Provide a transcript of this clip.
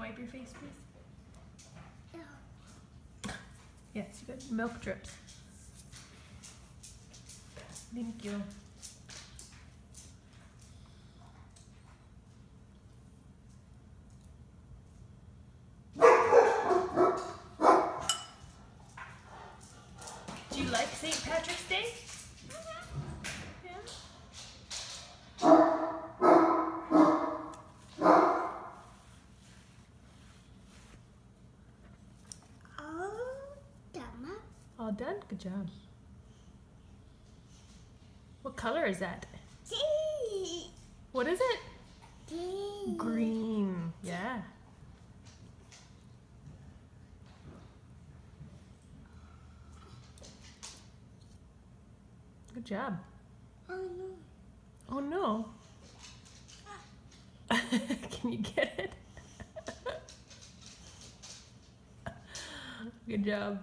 you wipe your face, please? No. Yes, you got milk drips. Thank you. Do you like St. Patrick's Day? Yeah. Oh, Dama. All done? Good job. What color is that? What is it? Tea. Green. Yeah. Good job. Oh no. Oh no. Ah. Can you get it? Good job.